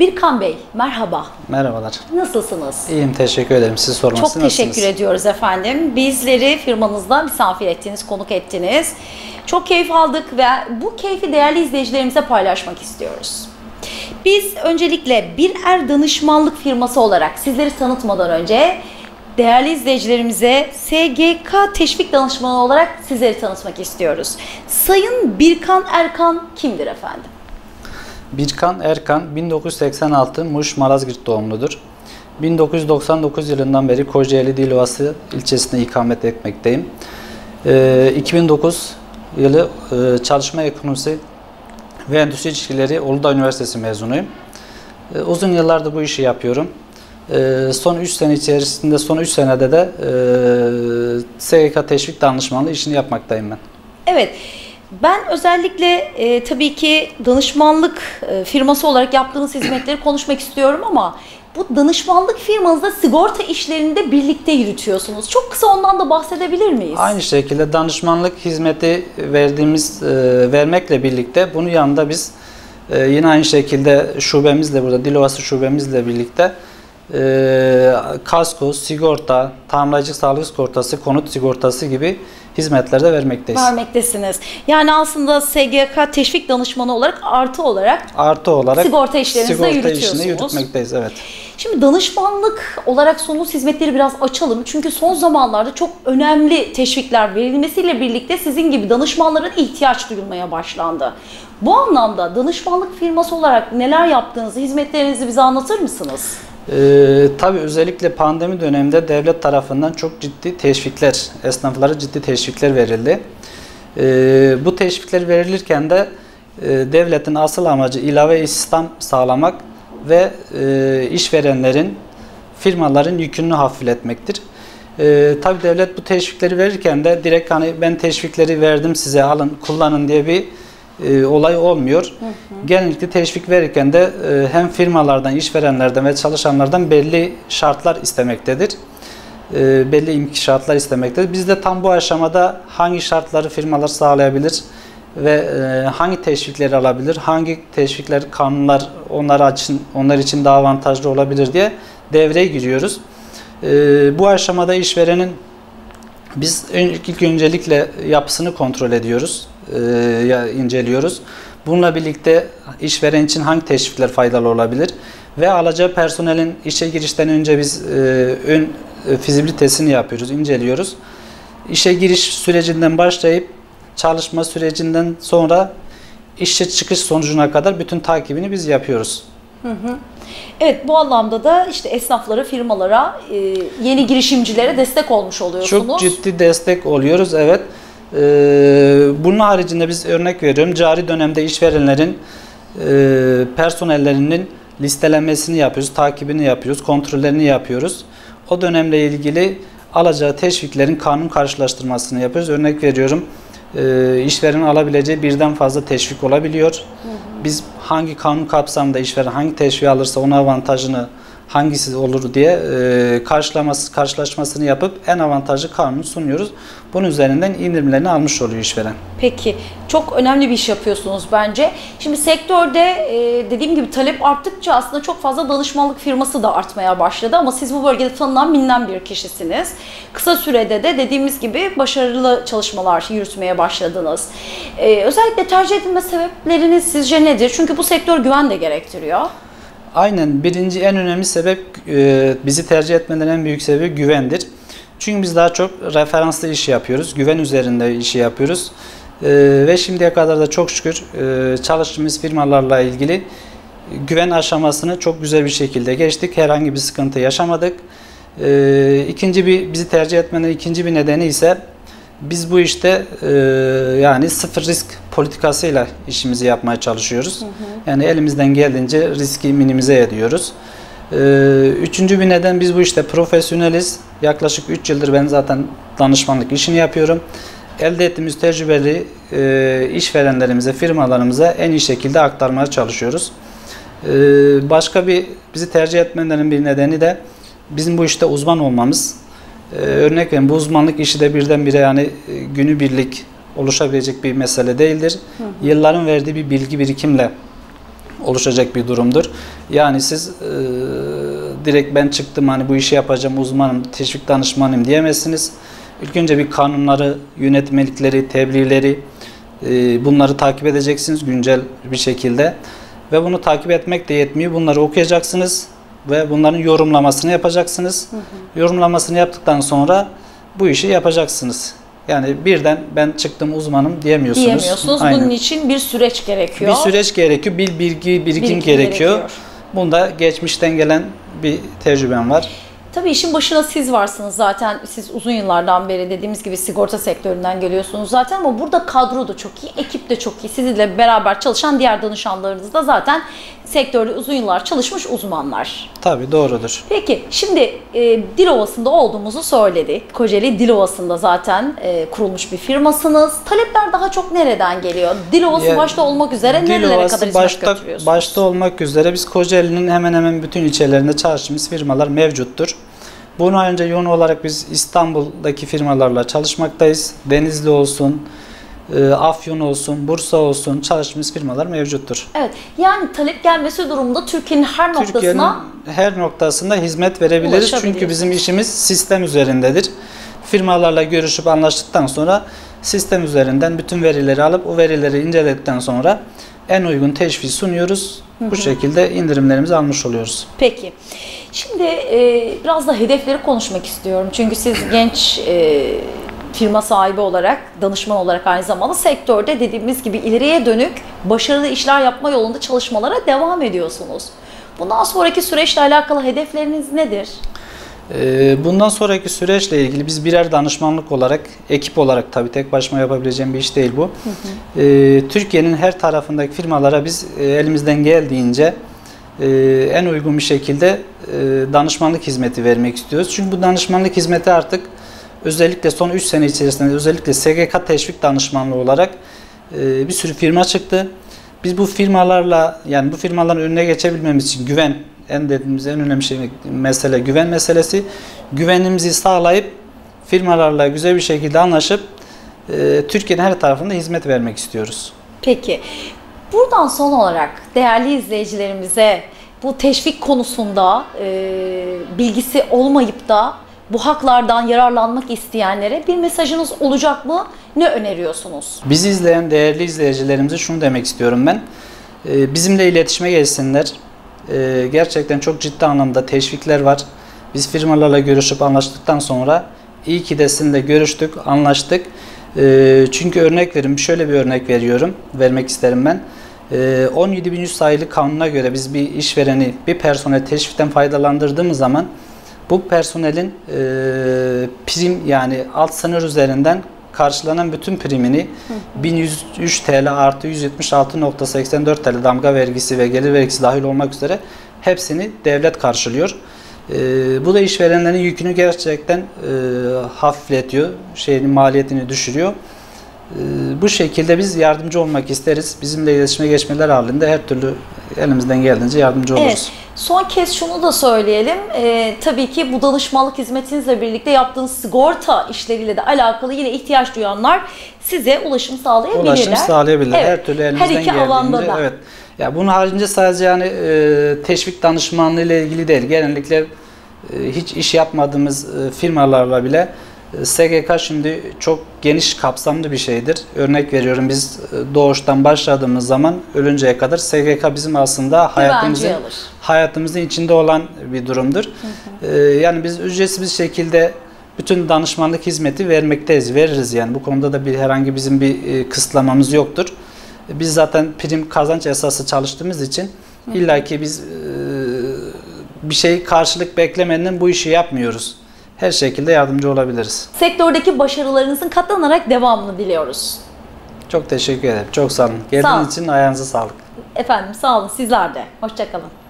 Birkan Bey, merhaba. Merhabalar. Nasılsınız? İyiyim, teşekkür ederim. Siz sorması Çok teşekkür ediyoruz efendim. Bizleri firmanızda misafir ettiniz, konuk ettiniz. Çok keyif aldık ve bu keyfi değerli izleyicilerimize paylaşmak istiyoruz. Biz öncelikle bir er danışmanlık firması olarak sizleri tanıtmadan önce değerli izleyicilerimize SGK teşvik danışmanı olarak sizleri tanıtmak istiyoruz. Sayın Birkan Erkan kimdir efendim? Birkan Erkan 1986 Muş Malazgirt doğumludur. 1999 yılından beri Kocaeli Dilovası ilçesinde ikamet etmekteyim. Ee, 2009 yılı e, çalışma ekonomisi ve endüstri ilişkileri Uludağ Üniversitesi mezunuyum. Ee, uzun yıllardır bu işi yapıyorum. Ee, son 3 sene içerisinde, son 3 senede de e, SGK teşvik danışmanlığı işini yapmaktayım ben. Evet. Ben özellikle e, tabii ki danışmanlık e, firması olarak yaptığınız hizmetleri konuşmak istiyorum ama bu danışmanlık firmanızda sigorta işlerini de birlikte yürütüyorsunuz. Çok kısa ondan da bahsedebilir miyiz? Aynı şekilde danışmanlık hizmeti verdiğimiz e, vermekle birlikte bunun yanında biz e, yine aynı şekilde şubemizle burada Dilovası şubemizle birlikte e, kasko, sigorta, tamircilik sağlık sigortası, konut sigortası gibi hizmetler de vermekteyiz. Vermektesiniz. Yani aslında SGK teşvik danışmanı olarak artı olarak Artı olarak Sigorta işlerinizi sigorta yürütüyorsunuz. işini yürütmekteyiz. Evet. Şimdi danışmanlık olarak sunduğunuz hizmetleri biraz açalım. Çünkü son zamanlarda çok önemli teşvikler verilmesiyle birlikte sizin gibi danışmanların ihtiyaç duyulmaya başlandı. Bu anlamda danışmanlık firması olarak neler yaptığınızı, hizmetlerinizi bize anlatır mısınız? Ee, tabii özellikle pandemi döneminde devlet tarafından çok ciddi teşvikler, esnaflara ciddi teşvikler verildi. Ee, bu teşvikler verilirken de e, devletin asıl amacı ilave istihdam sağlamak ve e, işverenlerin, firmaların yükünü hafifletmektir. Ee, tabii devlet bu teşvikleri verirken de direkt hani ben teşvikleri verdim size alın kullanın diye bir e, olay olmuyor. Genellikle teşvik verirken de e, hem firmalardan, işverenlerden ve çalışanlardan belli şartlar istemektedir. E, belli imki şartlar istemektedir. Biz de tam bu aşamada hangi şartları firmalar sağlayabilir ve e, hangi teşvikleri alabilir, hangi teşvikler, kanunlar onlar için onlar için daha avantajlı olabilir diye devreye giriyoruz. E, bu aşamada işverenin biz ilk öncelikle yapısını kontrol ediyoruz, e, ya inceliyoruz. Bununla birlikte işveren için hangi teşvikler faydalı olabilir ve alacağı personelin işe girişten önce biz e, ön e, fizibilitesini yapıyoruz, inceliyoruz. İşe giriş sürecinden başlayıp çalışma sürecinden sonra işe çıkış sonucuna kadar bütün takibini biz yapıyoruz. Evet bu anlamda da işte esnaflara, firmalara, e, yeni girişimcilere destek olmuş oluyorsunuz. Çok ciddi destek oluyoruz evet. Ee, bunun haricinde biz örnek veriyorum cari dönemde işverenlerin e, personellerinin listelenmesini yapıyoruz, takibini yapıyoruz, kontrollerini yapıyoruz. O dönemle ilgili alacağı teşviklerin kanun karşılaştırmasını yapıyoruz. Örnek veriyorum e, işverenin alabileceği birden fazla teşvik olabiliyor. Biz hangi kanun kapsamında işveren hangi teşvik alırsa onun avantajını hangisi olur diye e, karşılaması, karşılaşmasını yapıp en avantajlı kanunu sunuyoruz. Bunun üzerinden indirimlerini almış oluyor işveren. Peki. Çok önemli bir iş yapıyorsunuz bence. Şimdi sektörde e, dediğim gibi talep arttıkça aslında çok fazla danışmanlık firması da artmaya başladı ama siz bu bölgede tanınan bilinen bir kişisiniz. Kısa sürede de dediğimiz gibi başarılı çalışmalar yürütmeye başladınız. E, özellikle tercih edilme sebepleriniz sizce nedir? Çünkü bu sektör güven de gerektiriyor. Aynen birinci en önemli sebep e, bizi tercih etmenin en büyük sebebi güvendir. Çünkü biz daha çok referanslı iş yapıyoruz. Güven üzerinde işi yapıyoruz. E, ve şimdiye kadar da çok şükür e, çalıştığımız firmalarla ilgili güven aşamasını çok güzel bir şekilde geçtik. Herhangi bir sıkıntı yaşamadık. E, ikinci bir bizi tercih etmenin ikinci bir nedeni ise biz bu işte e, yani sıfır risk politikasıyla işimizi yapmaya çalışıyoruz. Hı hı. Yani elimizden geldiğince riski minimize ediyoruz. E, üçüncü bir neden biz bu işte profesyoneliz. Yaklaşık 3 yıldır ben zaten danışmanlık işini yapıyorum. Elde ettiğimiz tecrübeli e, işverenlerimize, firmalarımıza en iyi şekilde aktarmaya çalışıyoruz. E, başka bir bizi tercih etmelerinin bir nedeni de bizim bu işte uzman olmamız. Ee, örnek verin bu uzmanlık işi de birdenbire yani e, günübirlik oluşabilecek bir mesele değildir. Hı hı. Yılların verdiği bir bilgi birikimle oluşacak bir durumdur. Yani siz e, direkt ben çıktım hani bu işi yapacağım uzmanım, teşvik danışmanıyım diyemezsiniz. İlk önce bir kanunları, yönetmelikleri, tebliğleri e, bunları takip edeceksiniz güncel bir şekilde. Ve bunu takip etmek de yetmiyor. Bunları okuyacaksınız ve bunların yorumlamasını yapacaksınız. Hı hı. Yorumlamasını yaptıktan sonra bu işi yapacaksınız. Yani birden ben çıktım uzmanım diyemiyorsunuz. Diyemiyorsunuz. Aynen. Bunun için bir süreç gerekiyor. Bir süreç gerekiyor. Bir bilgi, birikim, birikim gerekiyor. gerekiyor. Bunda geçmişten gelen bir tecrübem var. Tabii işin başına siz varsınız zaten. Siz uzun yıllardan beri dediğimiz gibi sigorta sektöründen geliyorsunuz zaten ama burada kadro da çok iyi, ekip de çok iyi. Sizinle beraber çalışan diğer danışanlarınız da zaten sektörde uzun yıllar çalışmış uzmanlar. Tabii doğrudur. Peki şimdi e, Dilovası'nda olduğumuzu söyledik. Kocaeli Dilovası'nda zaten e, kurulmuş bir firmasınız. Talepler daha çok nereden geliyor? Dilovası ya, başta olmak üzere Dilovası nerelere kadar hizmet başta, götürüyorsunuz? Başta olmak üzere biz Kocaeli'nin hemen hemen bütün ilçelerinde çalıştığımız firmalar mevcuttur. Bunu önce yoğun olarak biz İstanbul'daki firmalarla çalışmaktayız. Denizli olsun, e, Afyon olsun, Bursa olsun çalıştığımız firmalar mevcuttur. Evet. Yani talep gelmesi durumunda Türkiye'nin her noktasına Türkiye'nin her noktasında hizmet verebiliriz. Çünkü bizim işimiz sistem üzerindedir. Firmalarla görüşüp anlaştıktan sonra sistem üzerinden bütün verileri alıp o verileri inceledikten sonra en uygun teşvik sunuyoruz. Hı hı. Bu şekilde indirimlerimizi almış oluyoruz. Peki. Şimdi e, biraz da hedefleri konuşmak istiyorum. Çünkü siz genç e, firma sahibi olarak, danışman olarak aynı zamanda sektörde dediğimiz gibi ileriye dönük başarılı işler yapma yolunda çalışmalara devam ediyorsunuz. Bundan sonraki süreçle alakalı hedefleriniz nedir? Ee, bundan sonraki süreçle ilgili biz birer danışmanlık olarak, ekip olarak tabii tek başıma yapabileceğim bir iş değil bu. Hı hı. Ee, Türkiye'nin her tarafındaki firmalara biz e, elimizden geldiğince e, en uygun bir şekilde e, danışmanlık hizmeti vermek istiyoruz. Çünkü bu danışmanlık hizmeti artık özellikle son 3 sene içerisinde özellikle SGK teşvik danışmanlığı olarak bir sürü firma çıktı. Biz bu firmalarla yani bu firmaların önüne geçebilmemiz için güven en dediğimiz en önemli şey mesele güven meselesi. Güvenimizi sağlayıp firmalarla güzel bir şekilde anlaşıp e, Türkiye'nin her tarafında hizmet vermek istiyoruz. Peki. Buradan son olarak değerli izleyicilerimize bu teşvik konusunda e, bilgisi olmayıp da bu haklardan yararlanmak isteyenlere bir mesajınız olacak mı? Ne öneriyorsunuz? Bizi izleyen değerli izleyicilerimize şunu demek istiyorum ben. E, bizimle iletişime geçsinler e, gerçekten çok ciddi anlamda teşvikler var. Biz firmalarla görüşüp anlaştıktan sonra iyi ki de sizinle görüştük, anlaştık. E, çünkü örnek verim, şöyle bir örnek veriyorum, vermek isterim ben. E, 17.100 sayılı kanuna göre biz bir işvereni, bir personel teşvikten faydalandırdığımız zaman bu personelin e, prim yani alt sınır üzerinden karşılanan bütün primini hı. 1103 TL artı 176.84 TL damga vergisi ve gelir vergisi dahil olmak üzere hepsini devlet karşılıyor. E, bu da işverenlerin yükünü gerçekten e, hafifletiyor, şeyin maliyetini düşürüyor. E, bu şekilde biz yardımcı olmak isteriz. Bizimle iletişime geçmeler halinde her türlü elimizden geldiğince yardımcı oluruz. Evet. Son kez şunu da söyleyelim. Ee, tabii ki bu danışmanlık hizmetinizle birlikte yaptığınız sigorta işleriyle de alakalı yine ihtiyaç duyanlar size ulaşım sağlayabilirler. Ulaşım sağlayabilirler. Evet. Her türlü elimizden Her iki geldiğince. Alanda da. Evet. Ya bunun haricinde sadece yani e, teşvik danışmanlığı ile ilgili değil. Genellikle e, hiç iş yapmadığımız e, firmalarla bile SGK şimdi çok geniş kapsamlı bir şeydir. Örnek veriyorum biz e, doğuştan başladığımız zaman ölünceye kadar SGK bizim aslında hayatımızın hayatımızın içinde olan bir durumdur. Hı hı. Ee, yani biz ücretsiz bir şekilde bütün danışmanlık hizmeti vermekteyiz, veririz yani. Bu konuda da bir herhangi bizim bir e, kısıtlamamız yoktur. Biz zaten prim kazanç esası çalıştığımız için illaki biz e, bir şey karşılık beklemeden bu işi yapmıyoruz her şekilde yardımcı olabiliriz. Sektördeki başarılarınızın katlanarak devamını diliyoruz. Çok teşekkür ederim. Çok sağ olun. Geldiğiniz sağ için ayağınıza sağlık. Efendim sağ olun sizler de. Hoşçakalın.